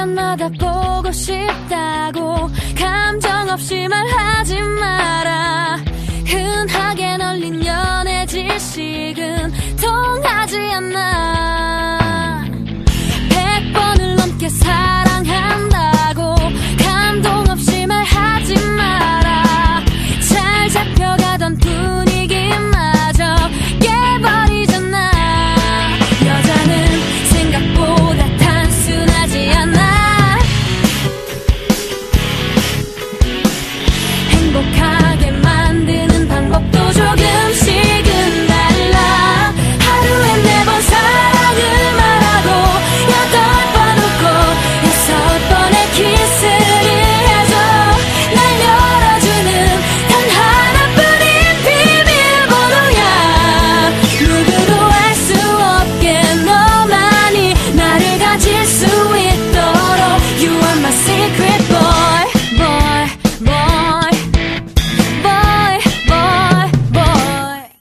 시간마다 보고 싶다고 감정 없이 말하지 마라. 흔하게 널린 연애 지식은 통하지 않나